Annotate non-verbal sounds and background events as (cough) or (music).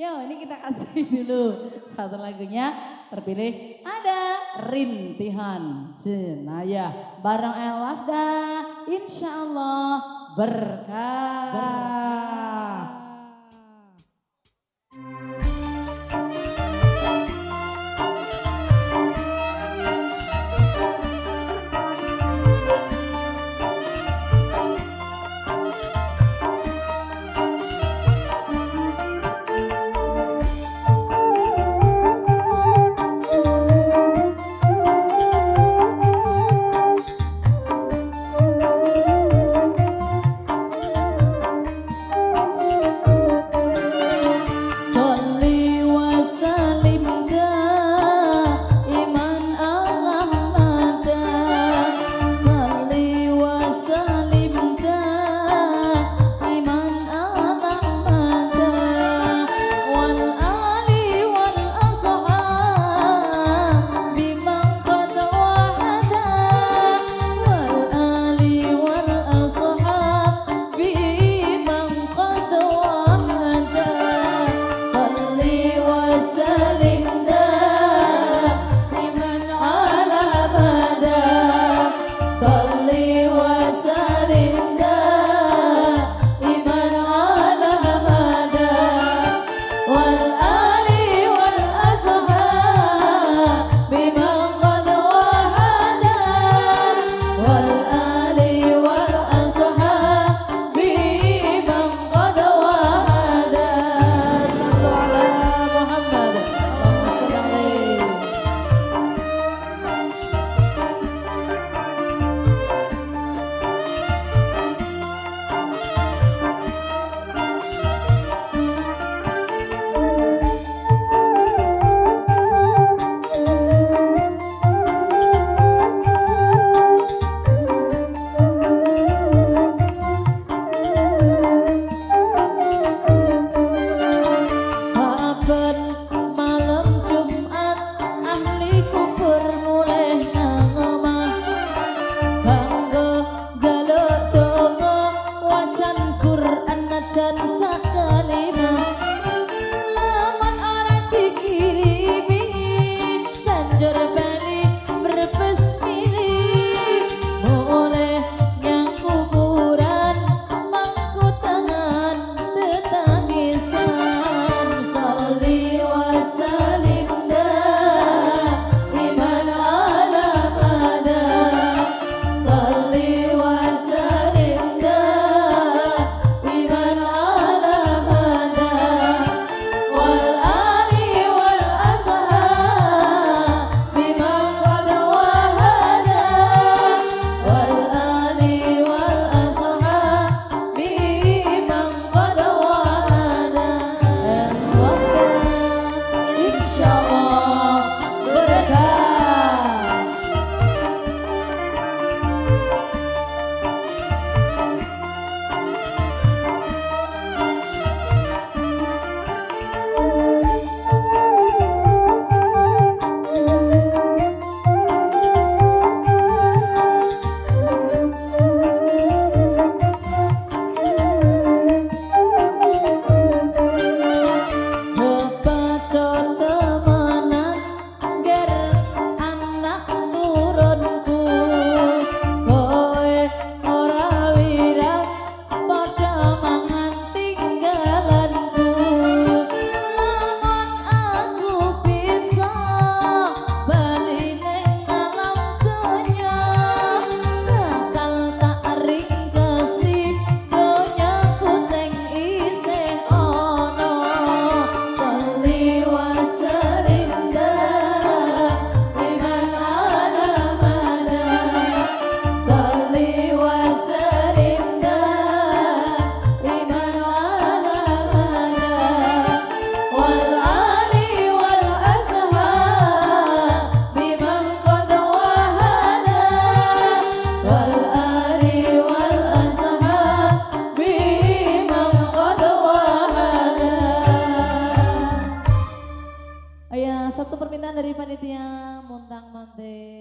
Yo, ini kita kasih (laughs) dulu satu lagunya terpilih ada Rintihan Jenayah bareng El Wahda Insya Allah berkah. berkah. permintaan dari panitia Montang Mante.